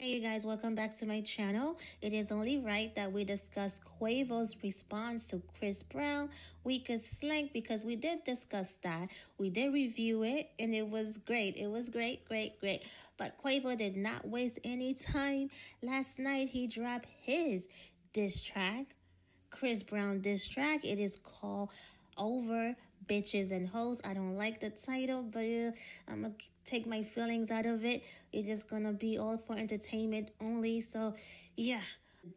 Hey you guys, welcome back to my channel. It is only right that we discuss Quavo's response to Chris Brown, Weakest Link, because we did discuss that. We did review it, and it was great. It was great, great, great. But Quavo did not waste any time. Last night, he dropped his diss track, Chris Brown diss track. It is called Over bitches and hoes. I don't like the title, but uh, I'm gonna take my feelings out of it. It's just gonna be all for entertainment only. So, yeah,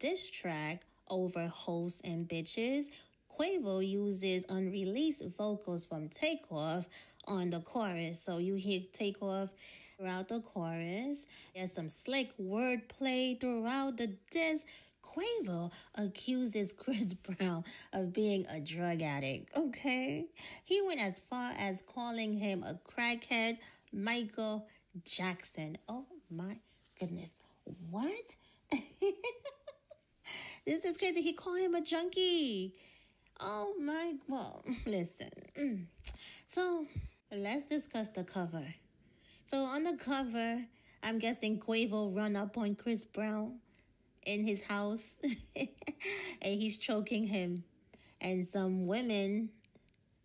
this track over hoes and bitches. Quavo uses unreleased vocals from Takeoff on the chorus. So you hear Takeoff throughout the chorus. There's some slick wordplay throughout the disc. Quavo accuses Chris Brown of being a drug addict. Okay. He went as far as calling him a crackhead, Michael Jackson. Oh my goodness. What? this is crazy. He called him a junkie. Oh my, well, listen. So let's discuss the cover. So on the cover, I'm guessing Quavo run up on Chris Brown in his house and he's choking him. And some women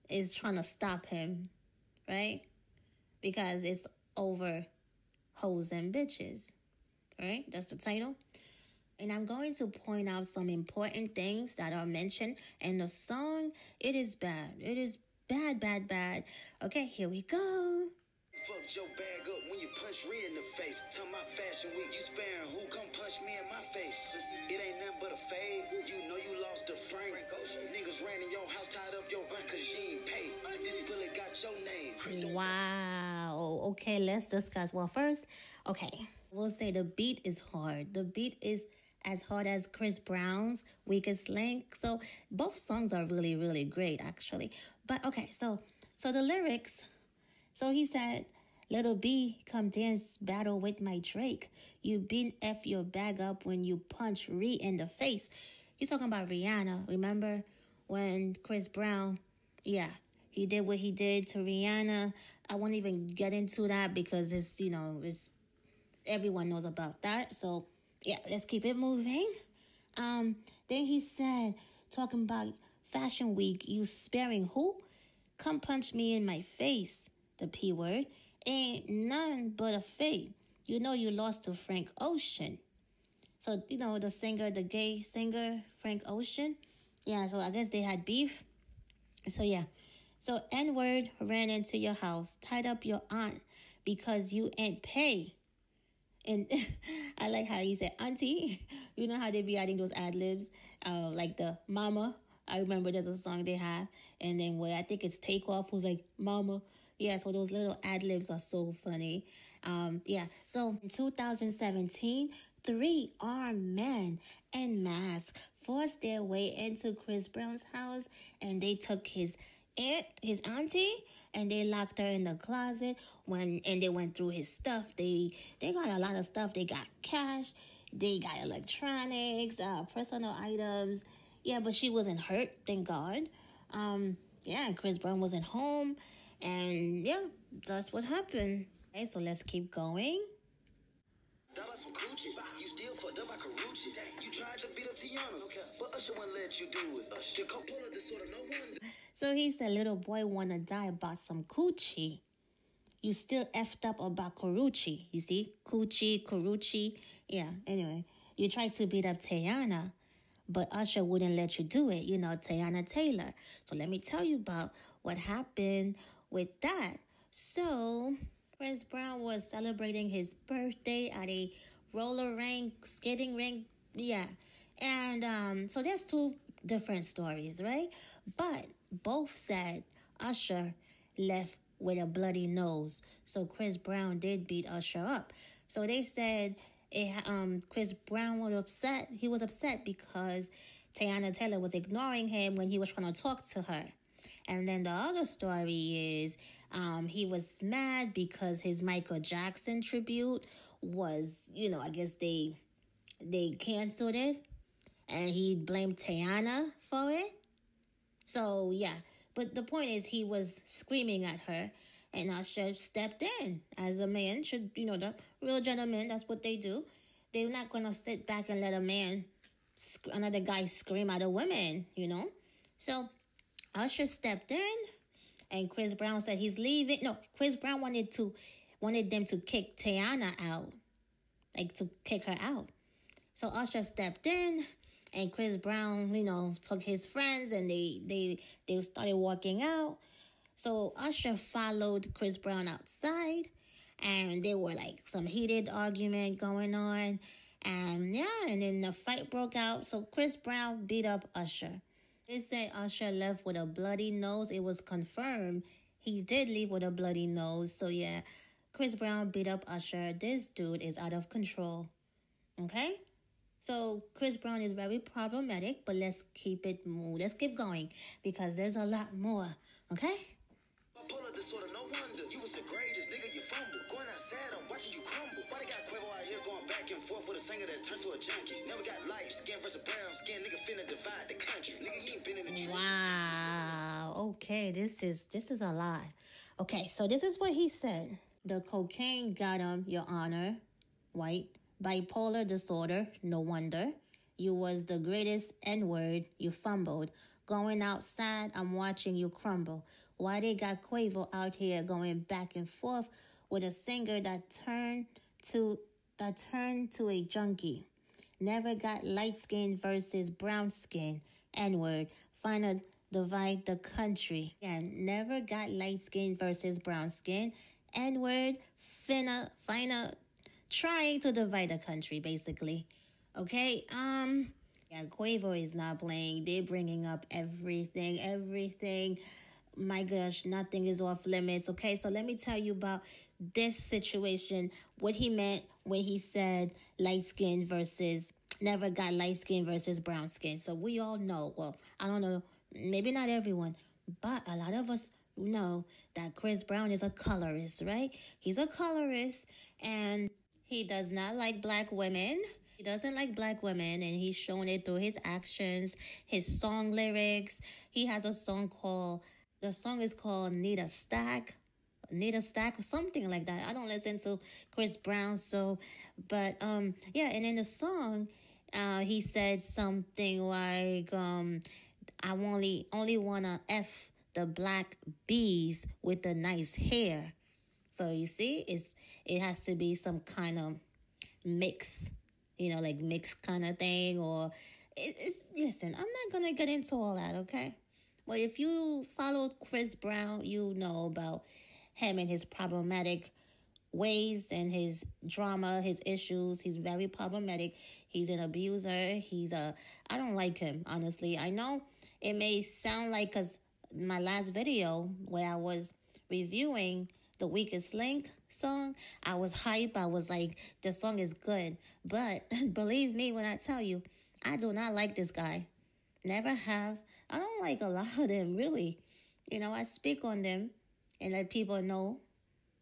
is trying to stop him right? Because it's over hoes and bitches right? That's the title. And i'm going to point out some important things that are mentioned in the song. It is bad. It is bad bad bad. Okay here we go Fucked your bag up when you punch Rhea in the face. Tell my fashion week, you sparing who come punch me in my face. It ain't nothing but a fade. You know you lost a Frank. Niggas ran in your house, tied up your aunt cause she ain't paid. This bullet got your name. Wow. Okay, let's discuss. Well, first, okay, we'll say the beat is hard. The beat is as hard as Chris Brown's Weakest Link. So both songs are really, really great, actually. But okay, so so the lyrics so he said, Little B, come dance battle with my Drake. You been F your bag up when you punch Ree in the face. He's talking about Rihanna. Remember when Chris Brown, yeah, he did what he did to Rihanna. I won't even get into that because it's, you know, it's everyone knows about that. So yeah, let's keep it moving. Um, then he said, talking about Fashion Week, you sparing who? Come punch me in my face the P word, ain't none but a fate. You know you lost to Frank Ocean. So, you know, the singer, the gay singer, Frank Ocean. Yeah, so I guess they had beef. So, yeah. So, N word ran into your house, tied up your aunt because you ain't pay. And I like how he said, Auntie. You know how they be adding those ad libs, uh, like the mama. I remember there's a song they had, and then where I think it's Takeoff who's like, Mama. Yeah, so those little ad libs are so funny. Um, yeah, so in 2017, three armed men in masks forced their way into Chris Brown's house and they took his aunt, his auntie, and they locked her in the closet. When and they went through his stuff. They they got a lot of stuff. They got cash, they got electronics, uh, personal items. Yeah, but she wasn't hurt, thank God. Um, yeah, Chris Brown wasn't home. And yeah, that's what happened. Okay, so let's keep going. some coochie. You still fucked up. You tried to beat up Teyana, but Usher wouldn't let you do it. Usher disorder, no wonder. So he said, little boy wanna die about some coochie. You still effed up about Karrueche. You see? Coochie, Karrueche. Yeah, anyway. You tried to beat up Teyana, but Usher wouldn't let you do it. You know, Teyana Taylor. So let me tell you about what happened with that. So, Chris Brown was celebrating his birthday at a roller rink, skating rink. Yeah. And um, so there's two different stories, right? But both said Usher left with a bloody nose. So Chris Brown did beat Usher up. So they said it, um, Chris Brown was upset. He was upset because Teyana Taylor was ignoring him when he was trying to talk to her. And then the other story is um, he was mad because his Michael Jackson tribute was, you know, I guess they they canceled it, and he blamed Teyana for it. So yeah, but the point is he was screaming at her, and Usher stepped in as a man should, you know, the real gentleman. That's what they do. they're not gonna sit back and let a man, another guy, scream at a woman. You know, so Usher stepped in, and Chris Brown said he's leaving. No, Chris Brown wanted to wanted them to kick Teyana out, like to kick her out. So Usher stepped in, and Chris Brown, you know, took his friends and they they they started walking out. So Usher followed Chris Brown outside, and there were like some heated argument going on, and yeah, and then the fight broke out. So Chris Brown beat up Usher. They say Usher left with a bloody nose. It was confirmed he did leave with a bloody nose. So yeah, Chris Brown beat up Usher. This dude is out of control. Okay? So Chris Brown is very problematic, but let's keep it move. Let's keep going because there's a lot more. Okay? no wonder. You was the greatest, nigga, you fumble. Going outside, I'm watching you crumble. Got going back and forth with a singer that turned to a junkie? Never got light skin versus brown skin, nigga finna divide the country. Nigga, you ain't been in the Wow. Okay, this is this is a lot. Okay, so this is what he said. The cocaine got him, Your Honor. White. Bipolar disorder, no wonder. You was the greatest N-word, you fumbled. Going outside, I'm watching you crumble. Why they got Quavo out here going back and forth with a singer that turned to that turned to a junkie. Never got light skin versus brown skin. N-word. Final divide the country. And never got light skin versus brown skin. N word, finna, final, trying to divide the country, basically. Okay, um, yeah, Quavo is not playing. They're bringing up everything, everything. My gosh, nothing is off limits. Okay, so let me tell you about this situation, what he meant when he said light skin versus never got light skin versus brown skin. So we all know, well, I don't know, maybe not everyone, but a lot of us know that Chris Brown is a colorist, right? He's a colorist and he does not like black women. He doesn't like black women and he's shown it through his actions, his song lyrics. He has a song called, the song is called Need a Stack. Need a stack or something like that. I don't listen to Chris Brown, so, but um, yeah. And in the song, uh, he said something like, um, "I only only wanna f the black bees with the nice hair. So you see, it's it has to be some kind of mix, you know, like mix kind of thing, or it, it's listen. I'm not gonna get into all that, okay? Well, if you followed Chris Brown, you know about him and his problematic ways and his drama, his issues. He's very problematic. He's an abuser. He's a. I don't like him honestly. I know it may sound like because my last video where I was reviewing the weakest link song, I was hype. I was like, the song is good. But believe me when I tell you, I do not like this guy. Never have. I don't like a lot of them, really. You know, I speak on them and let people know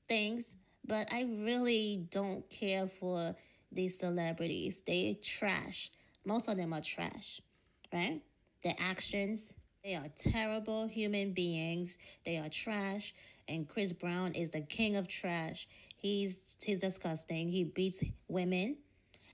things, but I really don't care for these celebrities. They trash. Most of them are trash, right? Their actions, they are terrible human beings. They are trash. And Chris Brown is the king of trash. He's he's disgusting. He beats women.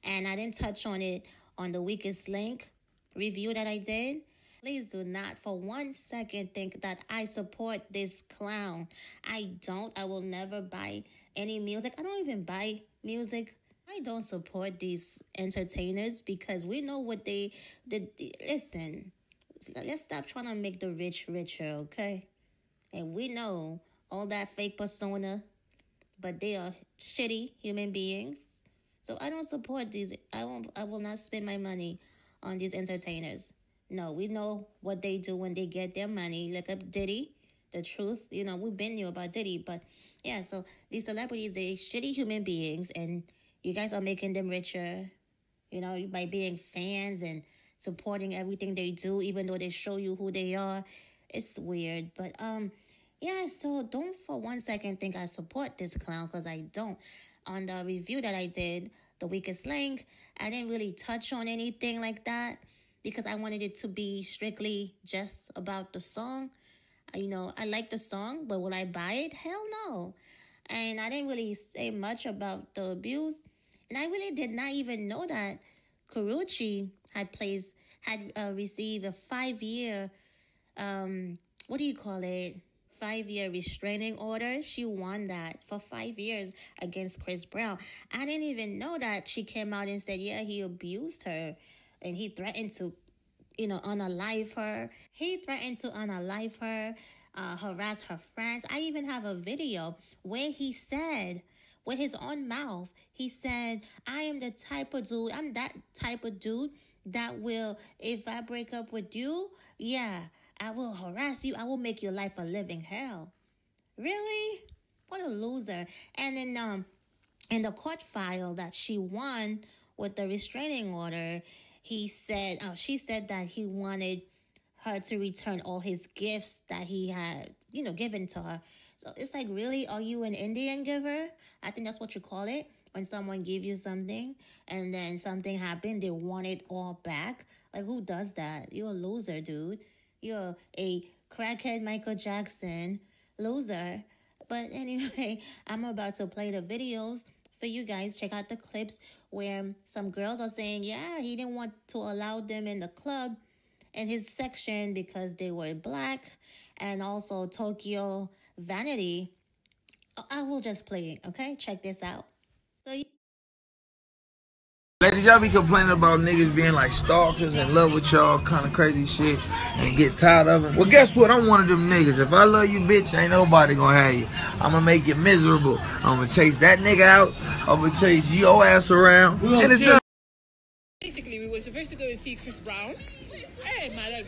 And I didn't touch on it on the weakest link review that I did. Please do not for one second think that I support this clown. I don't. I will never buy any music. I don't even buy music. I don't support these entertainers because we know what they did. Listen, let's stop trying to make the rich richer, okay? And we know all that fake persona, but they are shitty human beings. So I don't support these. I won't. I will not spend my money on these entertainers. No, we know what they do when they get their money. Look up Diddy. The truth, you know, we've been knew about Diddy, but yeah. So these celebrities, they shitty human beings, and you guys are making them richer. You know, by being fans and supporting everything they do, even though they show you who they are. It's weird. But um yeah, so don't for one second think I support this clown because I don't. On the review that I did, the weakest link, I didn't really touch on anything like that because I wanted it to be strictly just about the song. You know, I like the song, but will I buy it? Hell no. And I didn't really say much about the abuse And I really did not even know that Karrueche had placed had uh, received a five year um what do you call it five year restraining order she won that for five years against chris brown i didn't even know that she came out and said yeah he abused her and he threatened to you know unalive her he threatened to unalive her uh, harass her friends i even have a video where he said with his own mouth he said i am the type of dude i'm that type of dude that will, if I break up with you, yeah, I will harass you. I will make your life a living hell. Really? What a loser. And then um in the court file that she won with the restraining order, he said, oh, she said that he wanted her to return all his gifts that he had, you know, given to her. So it's like, really, are you an Indian giver? I think that's what you call it when someone give you something and then something happened, they want it all back. Like who does that? You're a loser, dude. You're a crackhead Michael Jackson loser. But anyway, I'm about to play the videos for you guys. Check out the clips where some girls are saying, yeah, he didn't want to allow them in the club in his section because they were black. And also Tokyo Vanity. I will just play it, okay? Check this out. Ladies, y'all be complaining about niggas being like stalkers in love with y'all kind of crazy shit and get tired of them. Well, guess what? I'm one of them niggas. If I love you, bitch, ain't nobody gonna have you. I'm gonna make you miserable. I'm gonna chase that nigga out. I'm gonna chase your ass around. And it's done. Basically, we were supposed to go and see Chris Brown. Hey, my.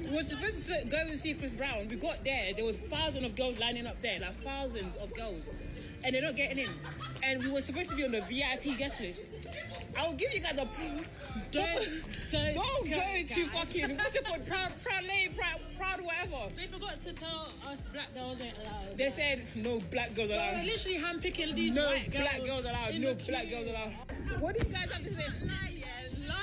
We were supposed to go and see Chris Brown. We got there. There was thousands of girls lining up there, like thousands of girls and they're not getting in. And we were supposed to be on the VIP guest list. I will give you guys a don't, don't, don't go to fucking what's it called proud proud lane proud proud whatever. They forgot to tell us black girls ain't allowed. They said no black girls allowed. They're literally handpicking these no white girls. black girls allowed. No black queue. girls allowed. What do you guys have to say?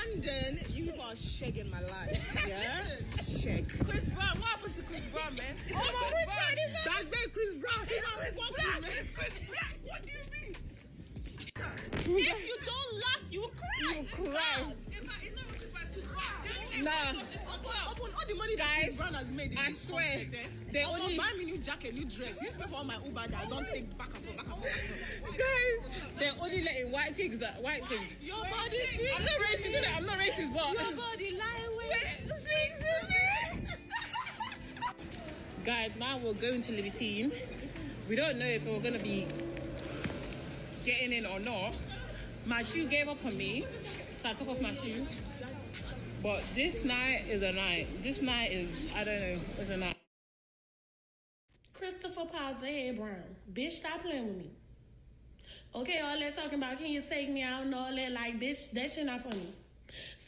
London, you are shaking my life. Yeah, shake. Chris Brown, what happened to Chris Brown, man? Oh my God, That's been Chris Brown. He's Chris Black. It's Chris Black. What do you mean? If you don't laugh, you cry. You cry. It's Nah. Upon all the money that Guys, Chris Brown has made in I this swear, concert, eh? they only- buy me new jacket, new dress. You pay for all my Uber that I don't take back and forth, back and forth. Back and forth. Guys, they're only letting white things that white things. Your body speaks. I'm not racist, innit? I'm not racist, but Your body lie speaks to me. Guys, now we're going to Libertine. We don't know if we're gonna be getting in or not. My shoe gave up on me, so I took off my shoe. But this night is a night. This night is I don't know, it's a night. Christopher Paze Brown. Bitch, stop playing with me. Okay, all that talking about can you take me out and all that, like, bitch, that shit not funny.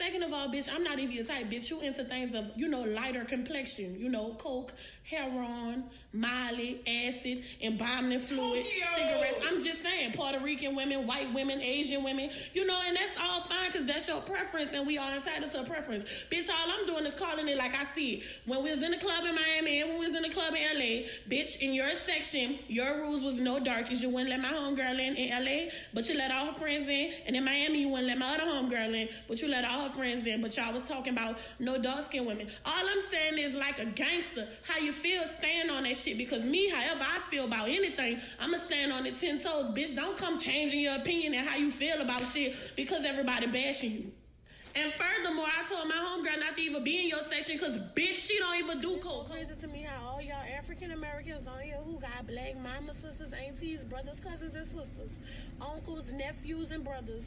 Second of all, bitch, I'm not even your type, bitch. You into things of, you know, lighter complexion, you know, coke, heroin, molly, acid, embalming fluid, cigarettes. I'm just saying, Puerto Rican women, white women, Asian women, you know, and that's all fine because that's your preference and we are entitled to a preference. Bitch, all I'm doing is calling it like I see it. When we was in the club in Miami and when we was in the club in LA, bitch, in your section, your rules was no darkies. You wouldn't let my homegirl in in LA, but you let all her friends in. And in Miami, you wouldn't let my other homegirl in, but you let all her friends then, But y'all was talking about no dark skinned women. All I'm saying is like a gangster, how you feel, stand on that shit. Because me, however I feel about anything, I'ma stand on it ten toes. Bitch, don't come changing your opinion and how you feel about shit because everybody bashing you. And furthermore, I told my homegirl not to even be in your section because bitch, she don't even do coke. Crazy to me how all y'all African Americans on here who got black mamas, sisters, aunties, brothers, cousins, and sisters, uncles, nephews, and brothers.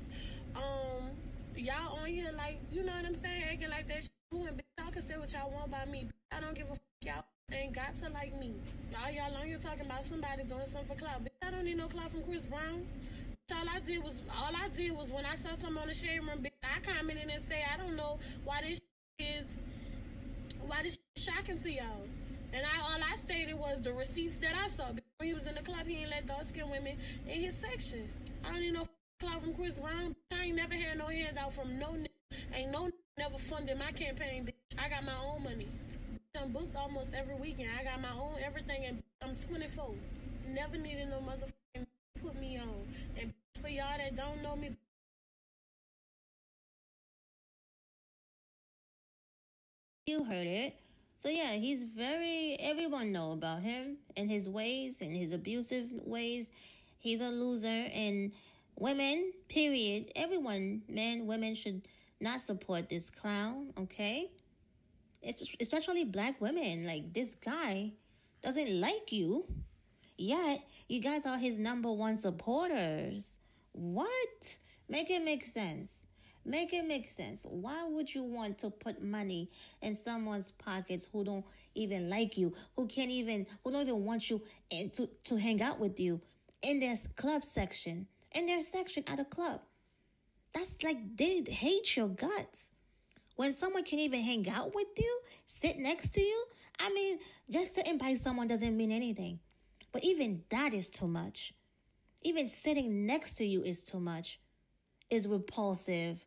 Um, y'all on here like you know what I'm saying, acting like that. Shit. And bitch, y'all can say what y'all want about me. I don't give a fuck. Y'all ain't got to like me. All y'all on here talking about somebody doing something for clout. Bitch, I don't need no clout from Chris Brown. All I did was all I did was when I saw something on the shade room, bitch, I commented and said I don't know why this is why this shocking to y'all. And I all I stated was the receipts that I saw. Bitch, When he was in the club, he ain't let dark skinned women in his section. I don't need no from Chris Brown. I ain't never had no handout from no n- ain't no n- never funded my campaign, bitch. I got my own money. I'm booked almost every weekend. I got my own everything, and I'm 24. Never needed no motherfucking put me on. And for y'all that don't know me. You heard it. So yeah, he's very everyone know about him and his ways and his abusive ways. He's a loser and women, period. Everyone, men, women should not support this clown, okay? It's especially black women. Like this guy doesn't like you. Yet you guys are his number one supporters. What? Make it make sense. Make it make sense. Why would you want to put money in someone's pockets who don't even like you, who can't even, who don't even want you eh, to, to hang out with you in their club section, in their section at a club? That's like they hate your guts. When someone can even hang out with you, sit next to you, I mean, just sitting by someone doesn't mean anything. But even that is too much. Even sitting next to you is too much, is repulsive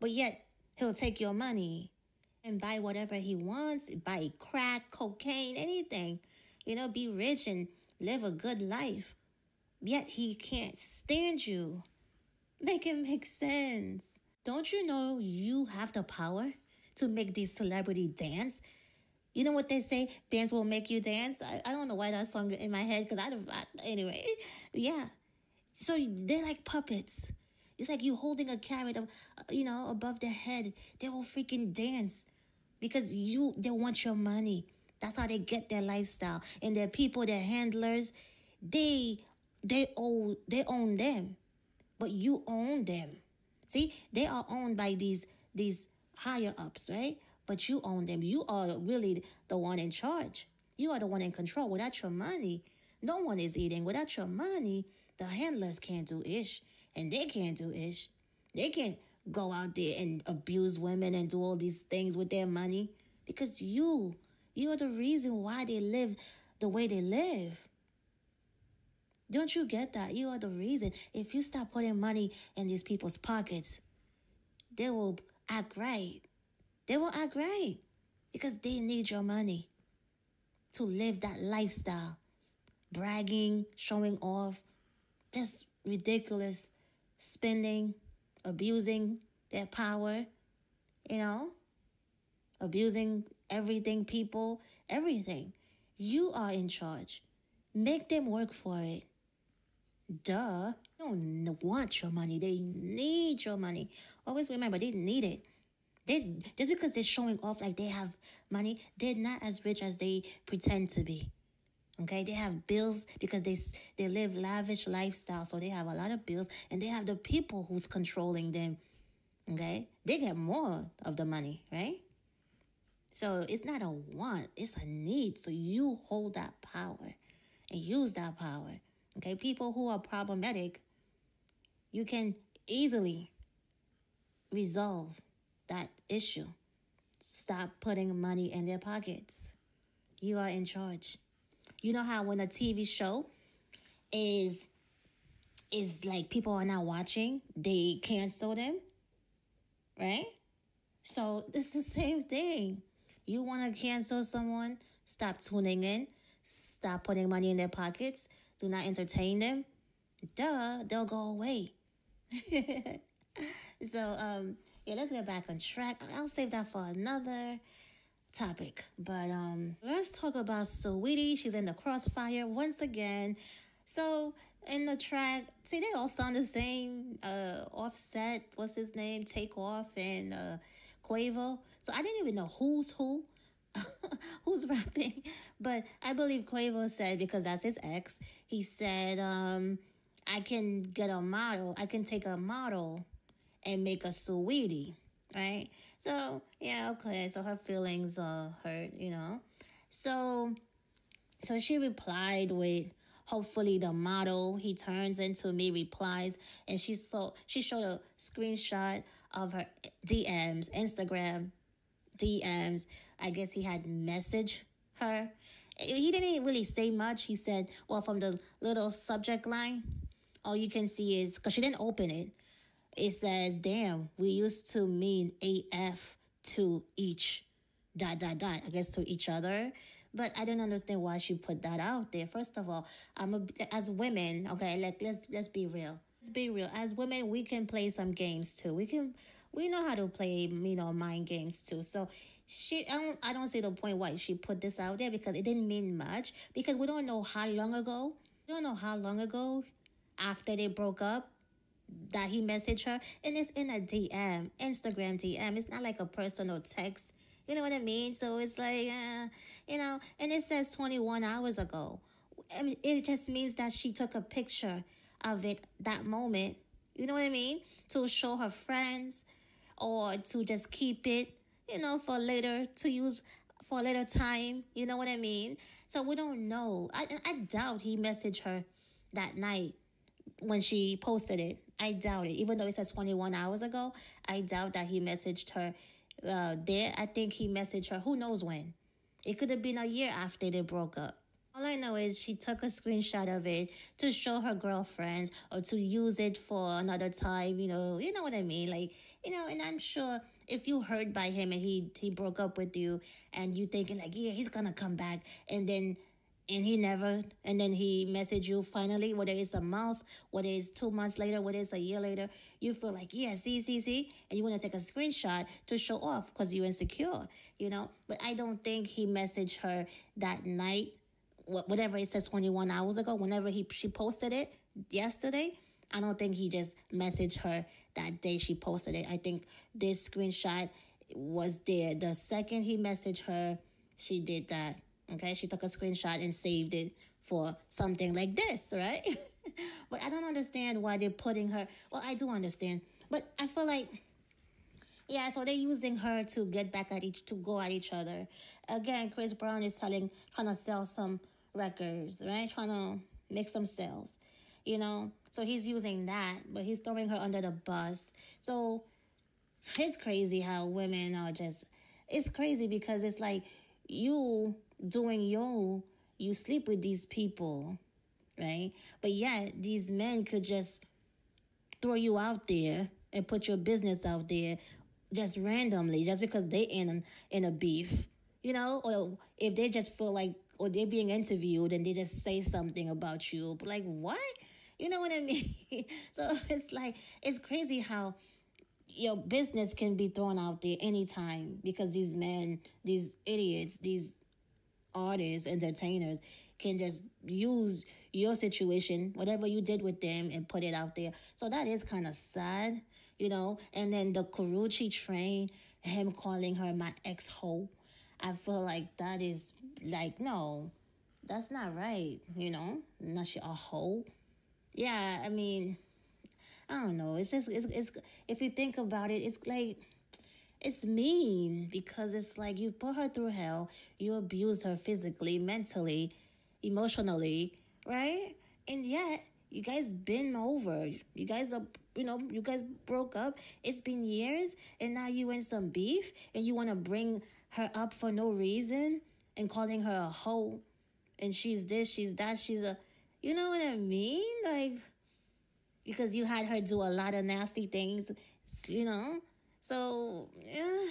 but yet, he'll take your money and buy whatever he wants, buy crack, cocaine, anything. You know, be rich and live a good life. Yet he can't stand you. Make it make sense. Don't you know you have the power to make these celebrity dance? You know what they say? Dance will make you dance. I, I don't know why that song in my head because I don't. I, anyway, yeah. So they're like puppets. It's like you holding a carrot, of, you know, above their head. They will freaking dance because you they want your money. That's how they get their lifestyle. And their people, their handlers, they they own they own them, but you own them. See, they are owned by these these higher ups, right? But you own them. You are really the one in charge. You are the one in control. Without your money, no one is eating. Without your money, the handlers can't do ish and they can't do ish. They can't go out there and abuse women and do all these things with their money because you, you're the reason why they live the way they live. Don't you get that? You are the reason. If you stop putting money in these people's pockets, they will act right. They will act right because they need your money to live that lifestyle. Bragging, showing off, just ridiculous spending, abusing their power, you know, abusing everything, people, everything. You are in charge. Make them work for it. Duh. They don't want your money. They need your money. Always remember, they need it. They just because they're showing off like they have money, they're not as rich as they pretend to be. Okay, they have bills because they they live lavish lifestyle, so they have a lot of bills, and they have the people who's controlling them. Okay, they get more of the money, right? So it's not a want, it's a need. So you hold that power and use that power. Okay, people who are problematic, you can easily resolve that issue. Stop putting money in their pockets. You are in charge. You know how when a TV show is is like people are not watching, they cancel them, right? So it's the same thing. You want to cancel someone, stop tuning in, stop putting money in their pockets, do not entertain them. Duh, they'll go away. so um yeah, let's get back on track. I'll save that for another topic. But um, let's talk about Saweetie. She's in the crossfire once again. So in the track, see, they all sound the same. Uh, Offset, what's his name? Takeoff and uh, Quavo. So I didn't even know who's who. who's rapping but i believe quavo said because that's his ex he said um i can get a model i can take a model and make a Saweetie right? So yeah, okay. So her feelings are hurt, you know. So so she replied with hopefully the model he turns into me replies and she so she showed a screenshot of her DMs, Instagram DMs. I guess he had messaged her. Mm-hmm. He didn't really say much. He said, well, from the little subject line, all you can see is because she didn't open it it says, damn, we used to mean AF to each dot dot dot, I guess to each other. But I don't understand why she put that out there. First of all, I'm a, as women, okay, like let's let's be real. Let's be real. As women, we can play some games too. We can, we know how to play, you know, mind games too. So she, I don't, I don't see the point why she put this out there because it didn't mean much. Because we don't know how long ago. We don't know how long ago after they broke up that he messaged her, and it's in a DM, Instagram DM. It's not like a personal text. You know what I mean? So it's like, uh, you know, and it says 21 hours ago. I mean, it just means that she took a picture of it that moment. You know what I mean? To show her friends or to just keep it, you know, for later to use for a later time. You know what I mean? So we don't know. I I doubt he messaged her that night when she posted it. I doubt it. Even though it says 21 hours ago, I doubt that he messaged her uh, there. I think he messaged her who knows when. It could have been a year after they broke up. All I know is she took a screenshot of it to show her girlfriends or to use it for another time, you know, you know what I mean? Like, you know, and I'm sure if you heard by him and he he broke up with you and you thinking like, yeah, he's gonna come back and then and he never and then he messaged you finally whether it's a month whether it's two months later whether it's a year later you feel like yeah see see see and you want to take a screenshot to show off because you're insecure you know? But i don't think he messaged her that night whatever it says 21 hours ago whenever he she posted it yesterday i don't think he just messaged her that day she posted it i think this screenshot was there the second he messaged her she did that Okay, she took a screenshot and saved it for something like this, right? but I don't understand why they're putting her. Well, I do understand, but I feel like, yeah, so they're using her to get back at each, to go at each other. Again, Chris Brown is telling, trying to sell some records, right? Trying to make some sales, you know? So he's using that, but he's throwing her under the bus. So it's crazy how women are just, it's crazy because it's like you doing yo, you sleep with these people, right? But yet these men could just throw you out there and put your business out there just randomly, just because they in in a beef, you know, or if they just feel like or they're being interviewed and they just say something about you, but like what? You know what I mean? so it's like it's crazy how your business can be thrown out there anytime because these men, these idiots, these artists, entertainers can just use your situation, whatever you did with them, and put it out there. So that is kind of sad, you know. And then the Karrueche Tran, him calling her my ex hoe. I feel like that is like no, that's not right, you know. Not she a hoe. Yeah, I mean, I don't know. It's just it's it's if you think about it, it's like it's mean because it's like you put her through hell, you abused her physically, mentally, emotionally, right? And yet you guys been over. You guys are you know, you guys broke up. It's been years and now you in some beef and you wanna bring her up for no reason and calling her a hoe and she's this, she's that, she's a you know what I mean? Like because you had her do a lot of nasty things, you know? So yeah,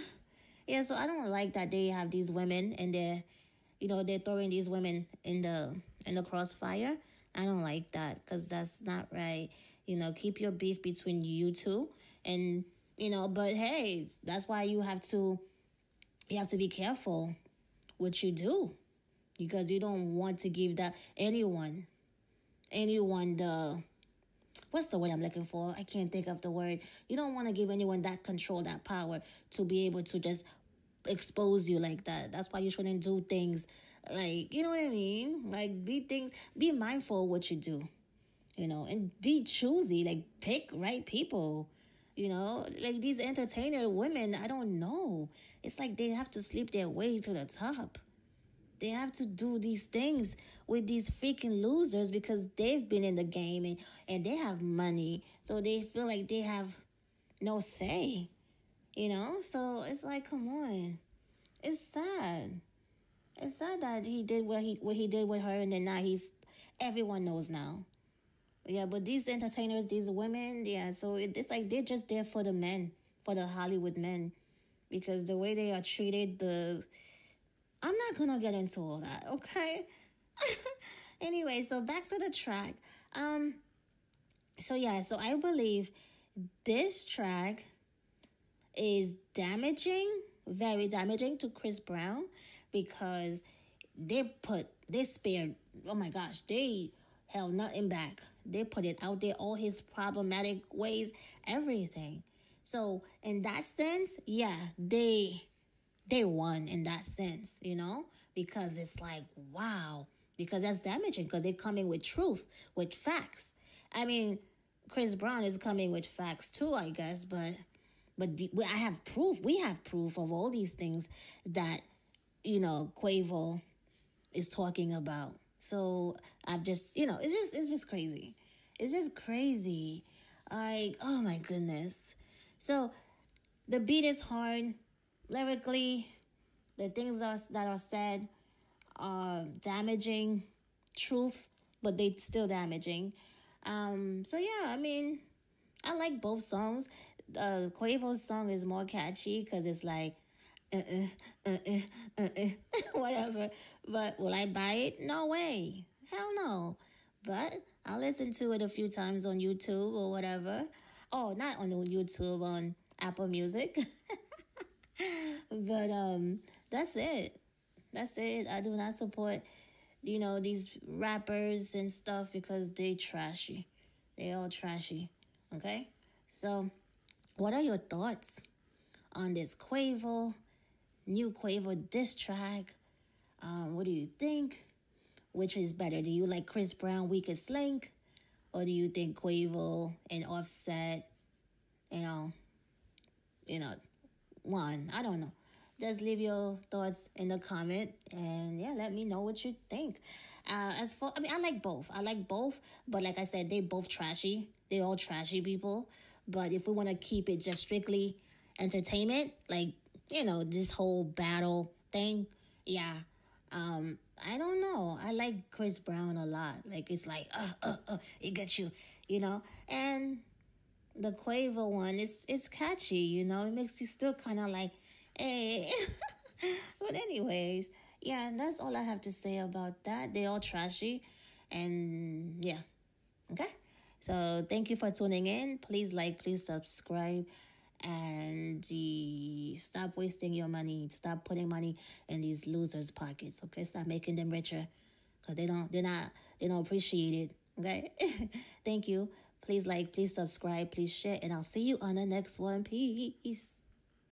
yeah. So I don't like that they have these women and they're, you know, they're throwing these women in the in the crossfire. I don't like that because that's not right. You know, keep your beef between you two, and you know. But hey, that's why you have to, you have to be careful what you do, because you don't want to give that anyone, anyone the what's the word I'm looking for? I can't think of the word. You don't want to give anyone that control, that power to be able to just expose you like that. That's why you shouldn't do things like, you know what I mean? Like be things be mindful of what you do. You know, and be choosy, like pick right people. You know, like these entertainer women, I don't know. It's like they have to sleep their way to the top. They have to do these things with these freaking losers because they've been in the game and, and they have money. So they feel like they have no say. You know? So it's like, come on. It's sad. It's sad that he did what he what he did with her and then now he's everyone knows now. Yeah, but these entertainers, these women, yeah, so it's like they're just there for the men, for the Hollywood men. Because the way they are treated, the I'm not gonna get into all that, okay? anyway, so back to the track. Um, so yeah, so I believe this track is damaging, very damaging to Chris Brown because they put they spared oh my gosh, they held nothing back. They put it out there, all his problematic ways, everything. So in that sense, yeah, they they won in that sense, you know, because it's like wow, because that's damaging because they're coming with truth, with facts. I mean, Chris Brown is coming with facts too, I guess, but but the, I have proof. We have proof of all these things that you know Quavo is talking about. So I've just you know it's just it's just crazy. It's just crazy. Like oh my goodness. So the beat is hard lyrically. The things are, that are said are damaging truth, but they still damaging. Um, so yeah, I mean, I like both songs. Uh, Quavo's song is more catchy because it's like, uh, uh, uh, uh, uh, uh, whatever. But will I buy it? No way. Hell no. But I'll listen to it a few times on YouTube or whatever. Oh, not on YouTube, on Apple Music. but um, that's it. That's it. I do not support you know, these rappers and stuff because they trashy. They all trashy. Okay? So, what are your thoughts on this Quavo, new Quavo diss track? Um, what do you think? Which is better? Do you like Chris Brown, Weakest Link? Or do you think Quavo and Offset, you know, you know, one? I don't know. Just leave your thoughts in the comment and yeah let me know what you think. Uh, as for i mean i like both. I like both but like i said they both trashy. They all trashy people. But if we want to keep it just strictly entertainment like you know this whole battle thing yeah. Um i don't know. I like chris brown a lot. Like it's like uh uh uh it gets you you know? And the quavo one it's it's catchy you know it makes you still kind of like Hey. but anyways, yeah, that's all I have to say about that. They all trashy. And yeah. Okay. So thank you for tuning in. Please like, please subscribe and uh, stop wasting your money. Stop putting money in these losers' pockets. Okay, stop making them richer, cause they don't. They're not. They don't appreciate it. Okay. Thank you. Please like, please subscribe, please share, and I'll see you on the next one. Peace.